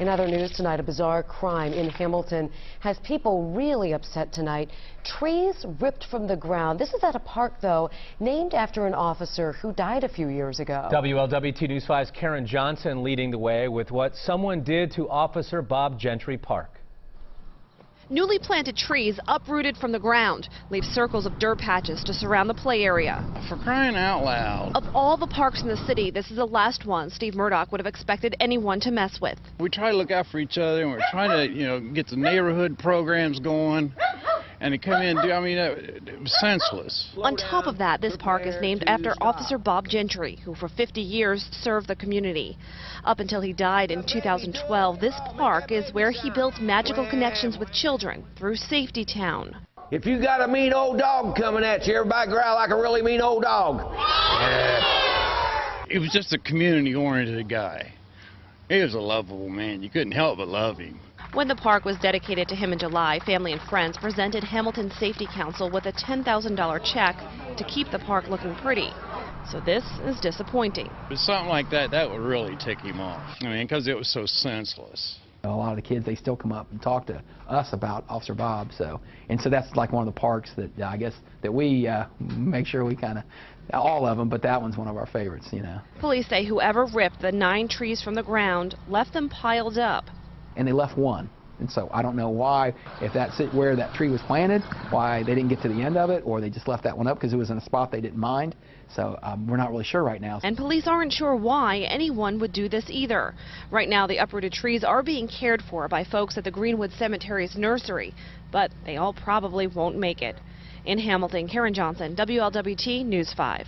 In other news tonight, a bizarre crime in Hamilton has people really upset tonight. Trees ripped from the ground. This is at a park, though, named after an officer who died a few years ago. WLWT News 5's Karen Johnson leading the way with what someone did to Officer Bob Gentry Park. Newly planted trees uprooted from the ground leave circles of dirt patches to surround the play area. For crying out loud. Of all the parks in the city, this is the last one Steve Murdoch would have expected anyone to mess with. We try to look out for each other and we're trying to, you know, get the neighborhood programs going. And to come in and do, I mean, it was senseless. On top of that, this park is named after Officer Bob Gentry, who for 50 years served the community. Up until he died in 2012, this park is where he built magical connections with children through Safety Town. If you got a mean old dog coming at you, everybody growl like a really mean old dog. He was just a community-oriented guy. He was a lovable man. You couldn't help but love him. When the park was dedicated to him in July, family and friends presented Hamilton Safety Council with a $10,000 check to keep the park looking pretty. So this is disappointing. But something like that, that would really tick him off. I mean, because it was so senseless. A lot of the kids, they still come up and talk to us about Officer Bob. So, and so that's like one of the parks that uh, I guess that we uh, make sure we kind of, all of them, but that one's one of our favorites, you know. Police say whoever ripped the nine trees from the ground left them piled up. And they left one. And so I don't know why, if that's it where that tree was planted, why they didn't get to the end of it, or they just left that one up because it was in a spot they didn't mind. So um, we're not really sure right now. And police aren't sure why anyone would do this either. Right now, the uprooted trees are being cared for by folks at the Greenwood Cemetery's nursery, but they all probably won't make it. In Hamilton, Karen Johnson, WLWT News 5.